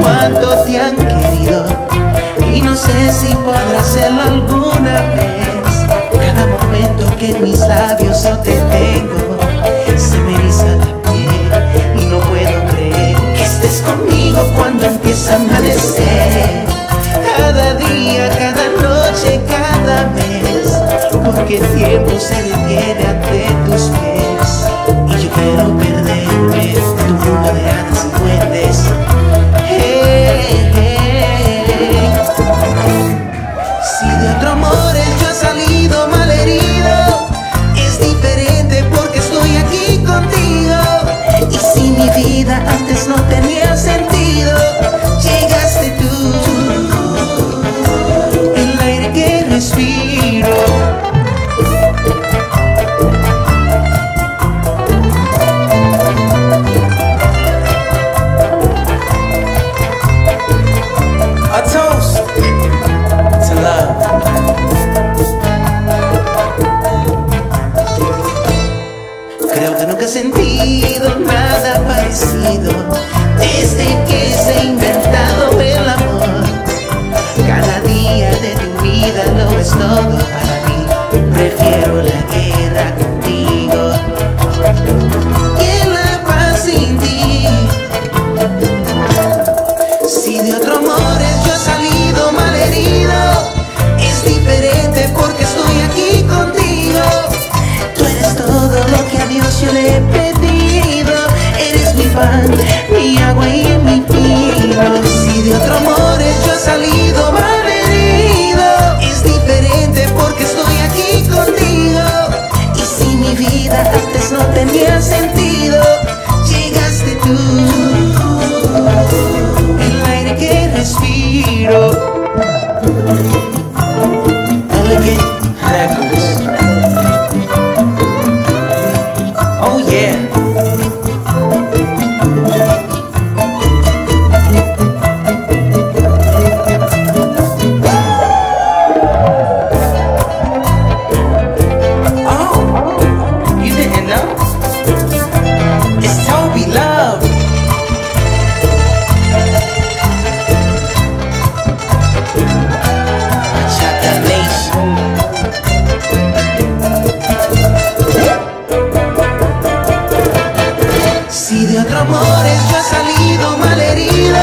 cuánto te han querido. Y no sé si podrás hacerlo alguna vez. Cada momento que mis labios yo te tengo, empieza amanecer. Cada día, cada noche, cada mes. Porque el tiempo se detiene A toast to love. Creo que nunca he sentido nada parecido desde que se ha inventado el amor. Cada día de tu vida lo es todo para mí. Prefiero la guerra contigo que la paz sin ti. Si de otro amor yo he salido mal herido, es diferente porque estoy aquí contigo. Tú eres todo lo que a Dios yo le he pedido. Eres mi pan, mi agua y mi vino. Si de otro amor yo he salido mal otro amor yo he salido mal herido,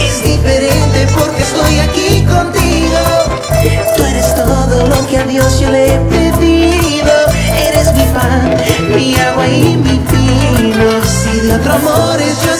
es diferente porque estoy aquí contigo. Tú eres todo lo que a Dios yo le he pedido. Eres mi pan, mi agua y mi vino. Si de otro amor yo